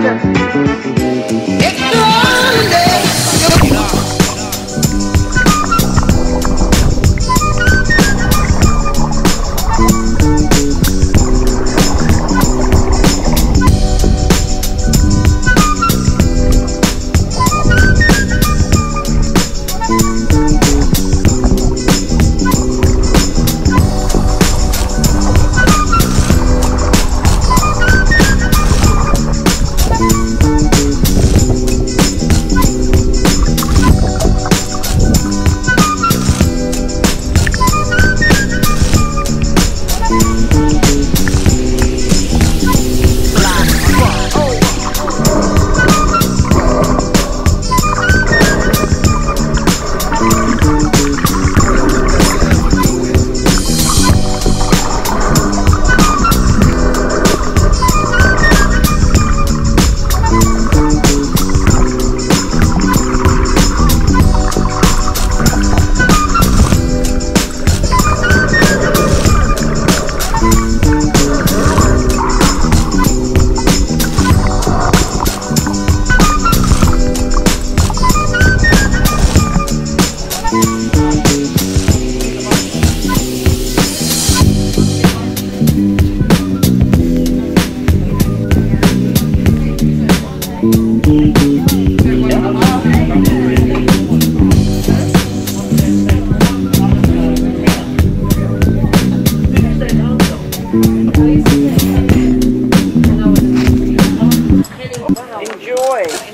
música boy.